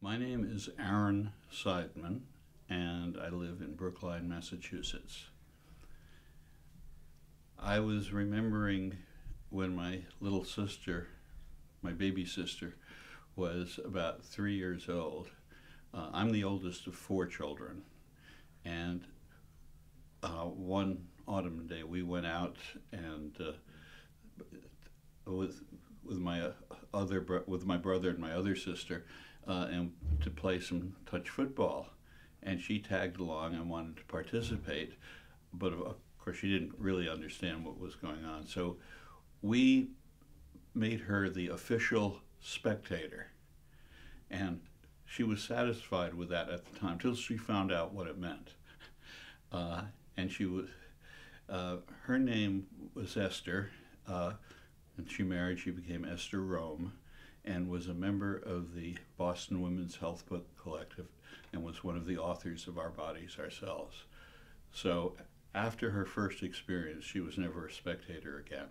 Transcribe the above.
My name is Aaron Seidman, and I live in Brookline, Massachusetts. I was remembering when my little sister, my baby sister, was about three years old. Uh, I'm the oldest of four children, and uh, one autumn day we went out and uh, with with my other with my brother and my other sister, uh, and to play some touch football, and she tagged along and wanted to participate, but of course she didn't really understand what was going on. So we made her the official spectator, and she was satisfied with that at the time till she found out what it meant. Uh, and she was uh, her name was Esther. Uh, and she married. She became Esther Rome, and was a member of the Boston Women's Health Book Collective, and was one of the authors of Our Bodies Ourselves. So after her first experience, she was never a spectator again.